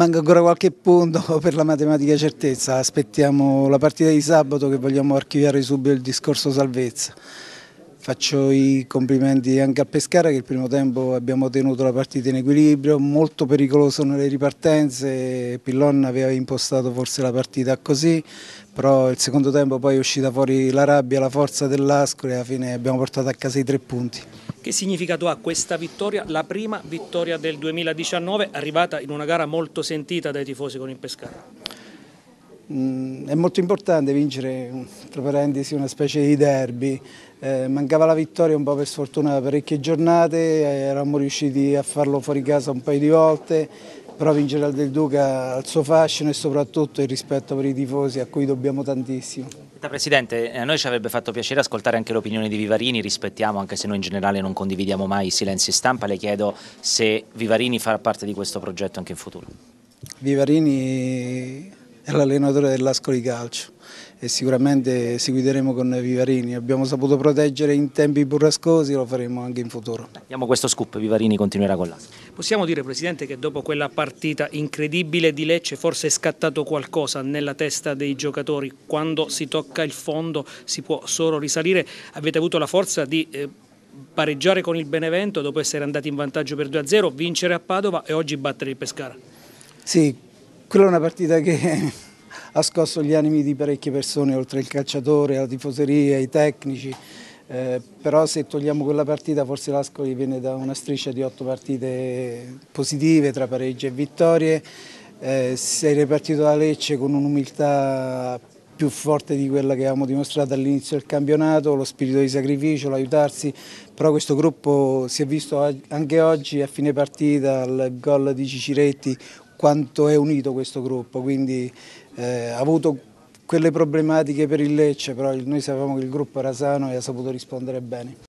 Manca ancora qualche punto per la matematica certezza, aspettiamo la partita di sabato che vogliamo archiviare subito il discorso salvezza. Faccio i complimenti anche al Pescara che il primo tempo abbiamo tenuto la partita in equilibrio, molto pericoloso nelle ripartenze, Pillon aveva impostato forse la partita così, però il secondo tempo poi è uscita fuori la rabbia, la forza dell'Ascoli e alla fine abbiamo portato a casa i tre punti. Che significato ha questa vittoria, la prima vittoria del 2019, arrivata in una gara molto sentita dai tifosi con il Pescara? Mm, è molto importante vincere, tra parentesi, una specie di derby. Eh, mancava la vittoria un po' per sfortuna parecchie giornate, eh, eravamo riusciti a farlo fuori casa un paio di volte, però vincere al Del Duca ha il suo fascino e soprattutto il rispetto per i tifosi a cui dobbiamo tantissimo. Presidente, a noi ci avrebbe fatto piacere ascoltare anche l'opinione di Vivarini, rispettiamo anche se noi in generale non condividiamo mai i silenzi stampa, le chiedo se Vivarini farà parte di questo progetto anche in futuro. Vivarini è l'allenatore dell'Ascoli Calcio e sicuramente seguiremo con Vivarini. Abbiamo saputo proteggere in tempi burrascosi e lo faremo anche in futuro. Diamo questo scoop, Vivarini continuerà con l'Ascoli. Possiamo dire Presidente che dopo quella partita incredibile di Lecce forse è scattato qualcosa nella testa dei giocatori, quando si tocca il fondo si può solo risalire, avete avuto la forza di... Eh, pareggiare con il Benevento dopo essere andati in vantaggio per 2-0, vincere a Padova e oggi battere il Pescara. Sì, quella è una partita che ha scosso gli animi di parecchie persone, oltre il calciatore, la tifoseria, i tecnici, eh, però se togliamo quella partita forse l'Ascoli viene da una striscia di otto partite positive tra pareggi e vittorie, eh, è ripartito da Lecce con un'umiltà più forte di quella che avevamo dimostrato all'inizio del campionato, lo spirito di sacrificio, l'aiutarsi, però questo gruppo si è visto anche oggi a fine partita, al gol di Ciciretti, quanto è unito questo gruppo, quindi eh, ha avuto quelle problematiche per il Lecce, però noi sapevamo che il gruppo era sano e ha saputo rispondere bene.